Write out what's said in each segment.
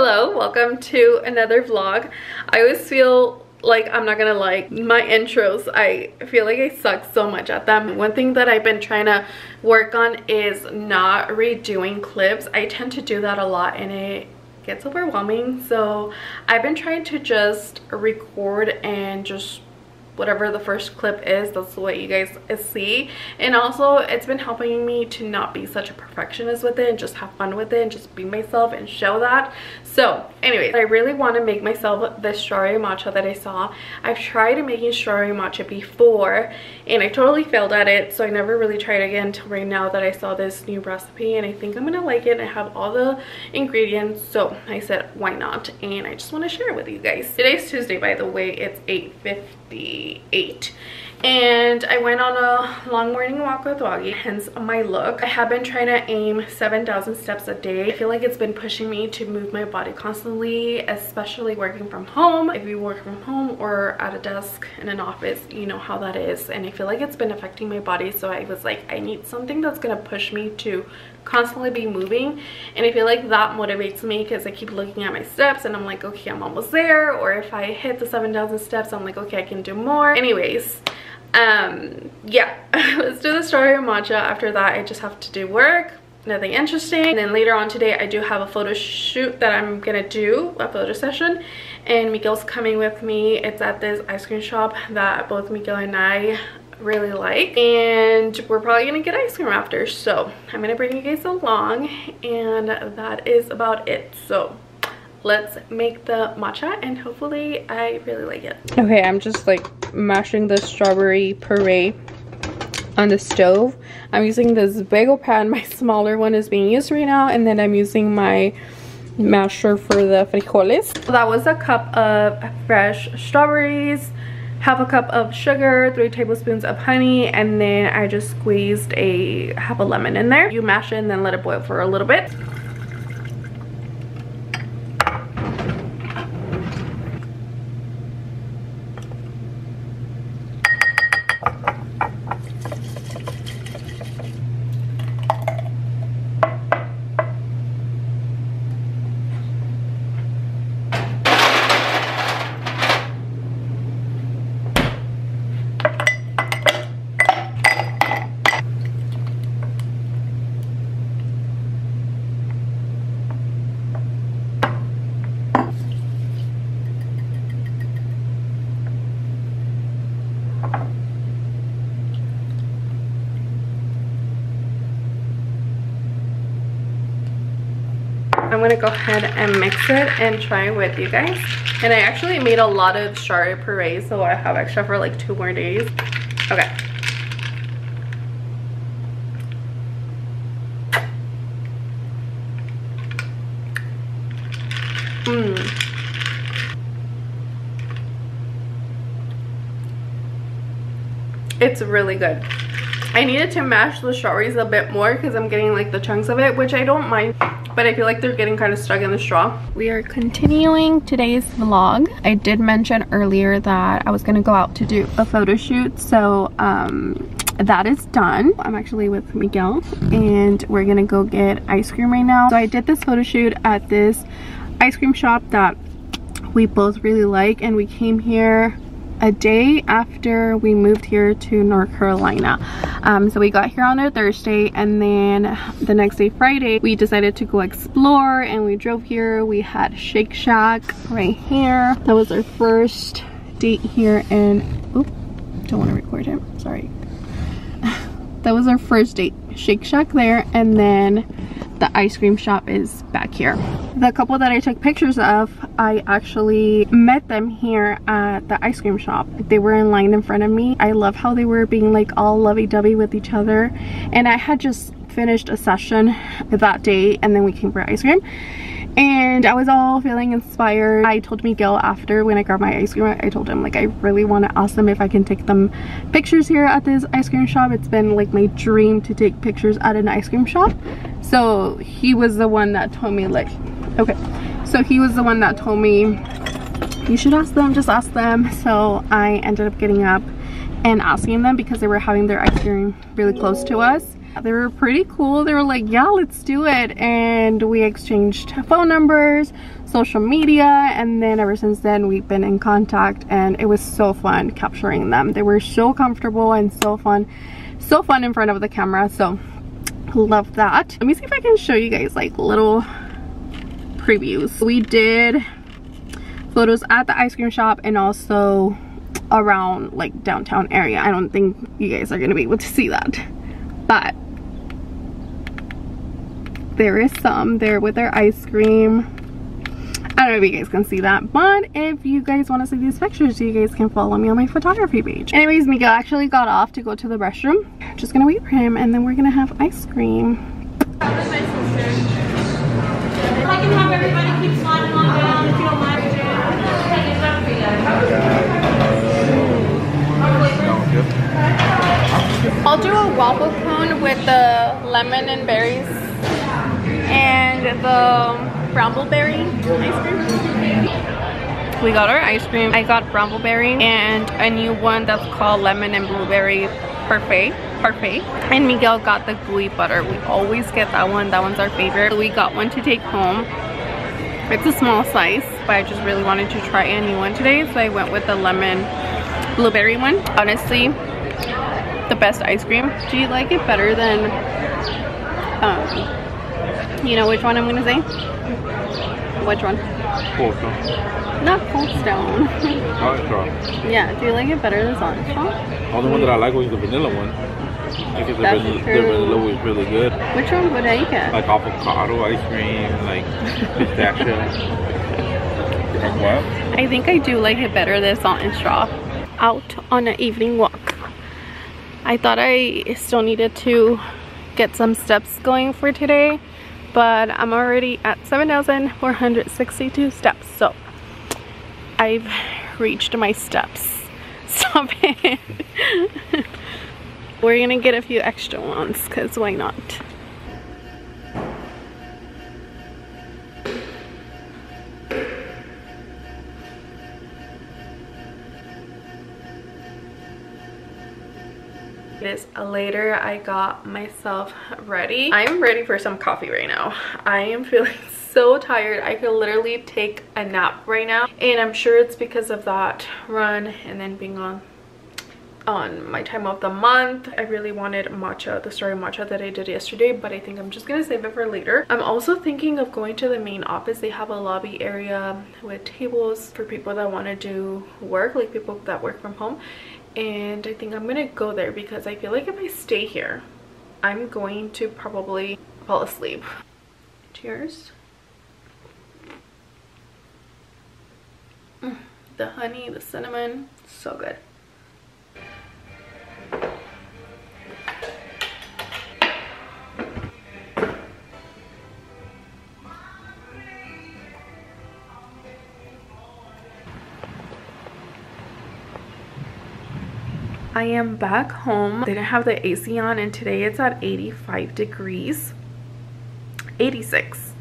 Hello, welcome to another vlog. I always feel like I'm not gonna like my intros I feel like I suck so much at them. One thing that I've been trying to work on is not redoing clips. I tend to do that a lot and it gets overwhelming. So I've been trying to just record and just whatever the first clip is that's what you guys see. And also it's been helping me to not be such a perfectionist with it and just have fun with it and just be myself and show that. So anyways i really want to make myself this strawberry matcha that i saw. I've tried making strawberry matcha before and i totally failed at it so i never really tried again until right now that i saw this new recipe and i think i'm gonna like it i have all the ingredients. So i said why not? And i just want to share it with you guys. Today's tuesday by the way. It's 8 50 58 and I went on a long morning walk with Wagi, hence my look. I have been trying to aim 7,000 steps a day. I feel like it's been pushing me to move my body constantly, especially working from home. If you work from home or at a desk in an office, you know how that is. And I feel like it's been affecting my body. So I was like, I need something that's gonna push me to constantly be moving. And I feel like that motivates me because I keep looking at my steps and I'm like, okay, I'm almost there. Or if I hit the 7,000 steps, I'm like, okay, I can do more. Anyways, um yeah let's do the story of matcha after that i just have to do work nothing interesting and then later on today i do have a photo shoot that i'm gonna do a photo session and miguel's coming with me it's at this ice cream shop that both miguel and i really like and we're probably gonna get ice cream after so i'm gonna bring you guys along and that is about it so let's make the matcha and hopefully I really like it. Okay, I'm just like mashing the strawberry puree on the stove. I'm using this bagel pan. My smaller one is being used right now and then I'm using my masher for the frijoles. That was a cup of fresh strawberries, half a cup of sugar, three tablespoons of honey, and then I just squeezed a half a lemon in there. You mash it and then let it boil for a little bit. I'm gonna go ahead and mix it and try it with you guys. And I actually made a lot of strawberry puree, so I have extra for like two more days. Okay. It's really good. I needed to mash the strawberries a bit more because I'm getting like the chunks of it, which I don't mind but I feel like they're getting kind of stuck in the straw. We are continuing today's vlog. I did mention earlier that I was gonna go out to do a photo shoot, so um, that is done. I'm actually with Miguel and we're gonna go get ice cream right now. So I did this photo shoot at this ice cream shop that we both really like and we came here a day after we moved here to North Carolina. Um, so we got here on a Thursday and then the next day, Friday, we decided to go explore and we drove here. We had Shake Shack right here. That was our first date here and, oop, don't want to record him, sorry. that was our first date, Shake Shack there and then the ice cream shop is back here. The couple that I took pictures of, I actually met them here at the ice cream shop. They were in line in front of me. I love how they were being like all lovey-dovey with each other. And I had just finished a session that day and then we came for ice cream and I was all feeling inspired. I told Miguel after when I grabbed my ice cream, I told him like I really want to ask them if I can take them pictures here at this ice cream shop. It's been like my dream to take pictures at an ice cream shop. So he was the one that told me like, okay. So he was the one that told me you should ask them, just ask them. So I ended up getting up and asking them because they were having their ice cream really close to us they were pretty cool. They were like yeah let's do it. And we exchanged phone numbers social media and then ever since then we've been in contact and it was so fun capturing them. They were so comfortable and so fun so fun in front of the camera so love that. Let me see if i can show you guys like little previews. We did photos at the ice cream shop and also around like downtown area. I don't think you guys are gonna be able to see that but there is some there with their ice cream I don't know if you guys can see that, but if you guys want to see these pictures, you guys can follow me on my photography page. Anyways, Miguel actually got off to go to the restroom. Just gonna wait for him and then we're gonna have ice cream. I can have everybody keep sliding on down if you don't mind. I'll do a waffle cone with the lemon and berries and the brambleberry ice cream. We got our ice cream. I got brambleberry and a new one that's called lemon and blueberry parfait. Parfait. And Miguel got the gooey butter. We always get that one. That one's our favorite. We got one to take home. It's a small size, but I just really wanted to try a new one today. So I went with the lemon blueberry one. Honestly, the best ice cream. Do you like it better than, um, you know which one I'm gonna say? Which one? Cold Stone. Not Cold Stone. Salt and Straw. Yeah, do you like it better than Straw? The only one that I like was the vanilla one. I think the, vanilla, the vanilla was really good. Which one would I get? Like avocado ice cream, like pistachio. I think I do like it better than Salt and Straw. Out on an evening walk. I thought I still needed to get some steps going for today but I'm already at 7,462 steps so I've reached my steps. Stop it. We're gonna get a few extra ones because why not later. I got myself ready. I'm ready for some coffee right now. I am feeling so tired. I could literally take a nap right now. And I'm sure it's because of that run and then being on on my time of the month i really wanted matcha the story matcha that i did yesterday but i think i'm just gonna save it for later i'm also thinking of going to the main office they have a lobby area with tables for people that want to do work like people that work from home and I think I'm gonna go there because I feel like if I stay here I'm going to probably fall asleep. Cheers. Mm, the honey, the cinnamon, so good. I am back home. Didn't have the AC on and today it's at 85 degrees. 86.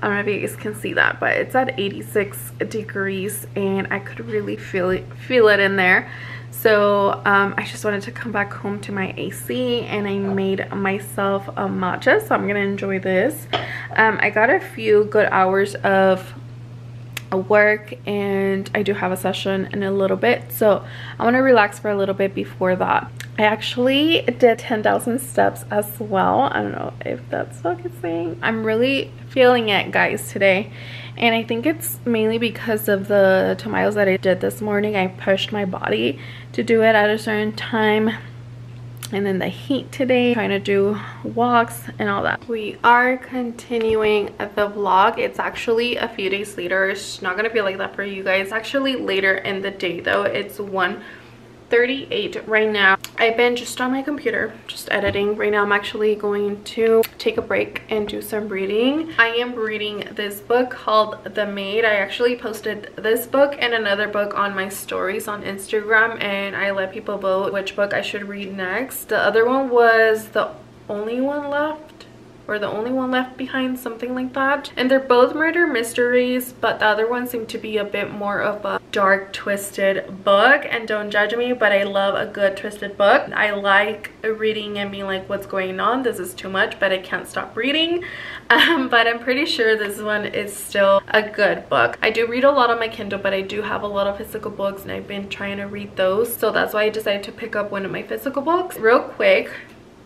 I don't know if you guys can see that, but it's at 86 degrees and I could really feel it, feel it in there. So um, I just wanted to come back home to my AC and I made myself a matcha. So I'm going to enjoy this. Um, I got a few good hours of work and I do have a session in a little bit so I want to relax for a little bit before that. I actually did 10,000 steps as well. I don't know if that's focusing. I'm really feeling it guys today and I think it's mainly because of the two miles that I did this morning. I pushed my body to do it at a certain time and then the heat today trying to do walks and all that. We are continuing the vlog. It's actually a few days later. It's not gonna be like that for you guys. Actually later in the day though. It's 1 38 right now. I've been just on my computer just editing. Right now i'm actually going to take a break and do some reading. I am reading this book called the maid. I actually posted this book and another book on my stories on instagram and i let people vote which book i should read next. The other one was the only one left or the only one left behind something like that. And they're both murder mysteries but the other one seemed to be a bit more of a dark twisted book. And don't judge me but i love a good twisted book. I like reading and being like what's going on? This is too much but i can't stop reading. Um, but i'm pretty sure this one is still a good book. I do read a lot on my kindle but i do have a lot of physical books and i've been trying to read those. So that's why i decided to pick up one of my physical books. Real quick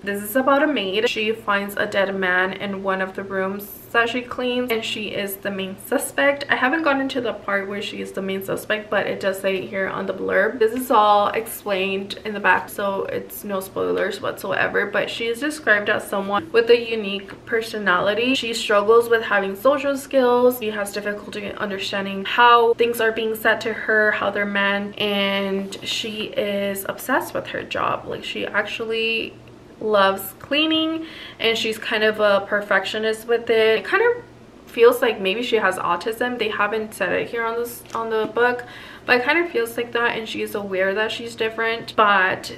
this is about a maid. She finds a dead man in one of the rooms that she cleans and she is the main suspect. I haven't gotten to the part where she is the main suspect but it does say here on the blurb. This is all explained in the back so it's no spoilers whatsoever but she is described as someone with a unique personality. She struggles with having social skills. She has difficulty understanding how things are being said to her, how they're meant and she is obsessed with her job. Like she actually loves cleaning and she's kind of a perfectionist with it. It kind of feels like maybe she has autism. They haven't said it here on this on the book, but it kind of feels like that and she's aware that she's different. But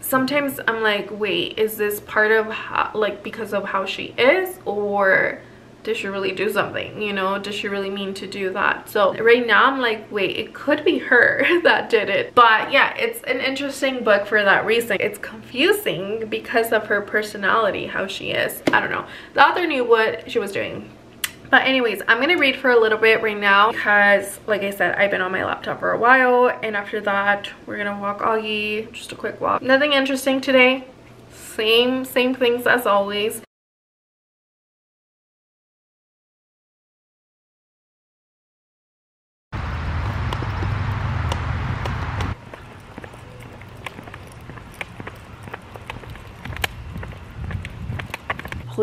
sometimes I'm like, wait, is this part of how, like because of how she is or did she really do something you know? Does she really mean to do that? So right now i'm like wait it could be her that did it. But yeah it's an interesting book for that reason. It's confusing because of her personality how she is. I don't know. The author knew what she was doing. But anyways i'm gonna read for a little bit right now because like i said i've been on my laptop for a while. And after that we're gonna walk augie just a quick walk. Nothing interesting today. Same same things as always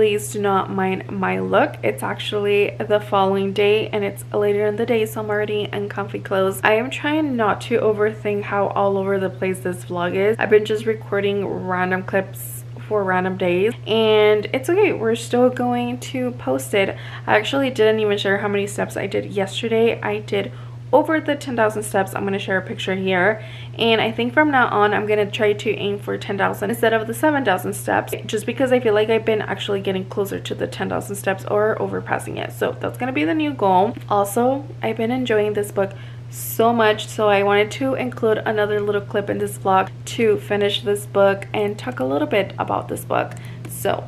please do not mind my look. It's actually the following day and it's later in the day so i'm already in comfy clothes. I am trying not to overthink how all over the place this vlog is. I've been just recording random clips for random days and it's okay. We're still going to post it. I actually didn't even share how many steps i did yesterday. I did over the 10,000 steps I'm going to share a picture here. And I think from now on I'm going to try to aim for 10,000 instead of the 7,000 steps just because I feel like I've been actually getting closer to the 10,000 steps or overpassing it. So that's going to be the new goal. Also I've been enjoying this book so much so I wanted to include another little clip in this vlog to finish this book and talk a little bit about this book. So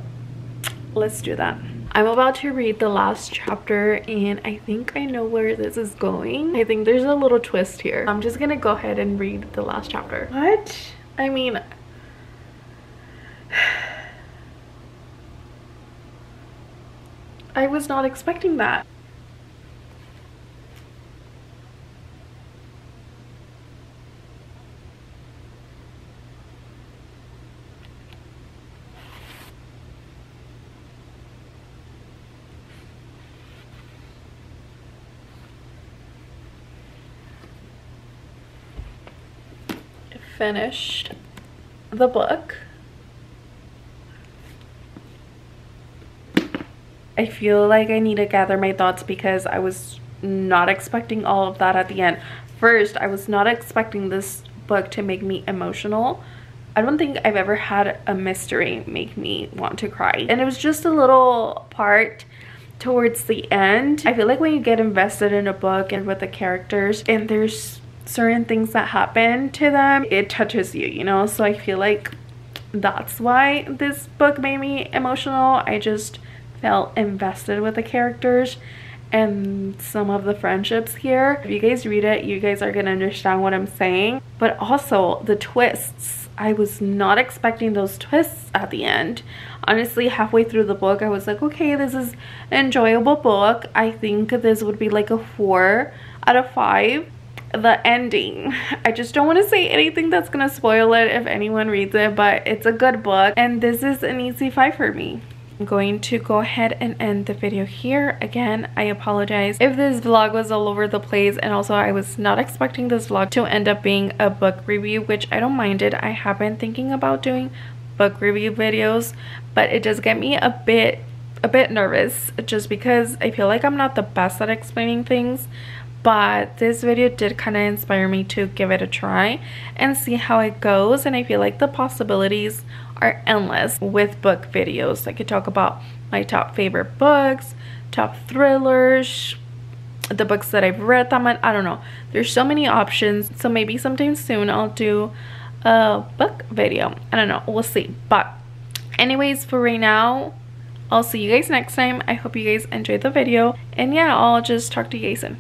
let's do that I'm about to read the last chapter and I think I know where this is going. I think there's a little twist here. I'm just gonna go ahead and read the last chapter. What? I mean... I was not expecting that. Finished the book. I feel like I need to gather my thoughts because I was not expecting all of that at the end. First, I was not expecting this book to make me emotional. I don't think I've ever had a mystery make me want to cry. And it was just a little part towards the end. I feel like when you get invested in a book and with the characters and there's certain things that happen to them, it touches you, you know? So I feel like that's why this book made me emotional. I just felt invested with the characters and some of the friendships here. If you guys read it, you guys are gonna understand what I'm saying. But also the twists. I was not expecting those twists at the end. Honestly, halfway through the book, I was like, okay, this is an enjoyable book. I think this would be like a four out of five the ending i just don't want to say anything that's gonna spoil it if anyone reads it but it's a good book and this is an easy five for me I'm going to go ahead and end the video here. Again, I apologize if this vlog was all over the place and also I was not expecting this vlog to end up being a book review, which I don't mind it. I have been thinking about doing book review videos, but it does get me a bit a bit nervous just because I feel like I'm not the best at explaining things but this video did kind of inspire me to give it a try and see how it goes and I feel like the possibilities are endless with book videos. I could talk about my top favorite books, top thrillers, the books that I've read that month. I don't know. There's so many options. So maybe sometime soon I'll do a book video. I don't know. We'll see. But anyways, for right now, I'll see you guys next time. I hope you guys enjoyed the video. And yeah, I'll just talk to you guys soon.